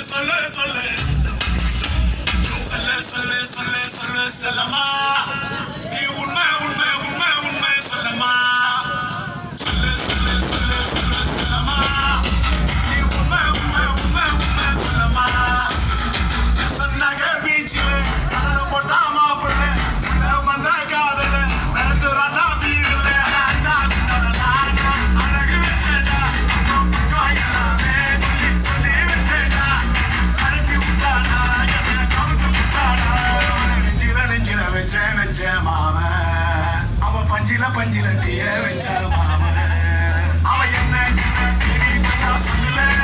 சொல்லு சொல்லு சொல்லு சொல்லு சொல்லு சொல்லு செல்லம்மா சின்ன பஞ்சில தீய வச்சா மாமன் அவன் என்ன என்ன தேடி சொல்லல.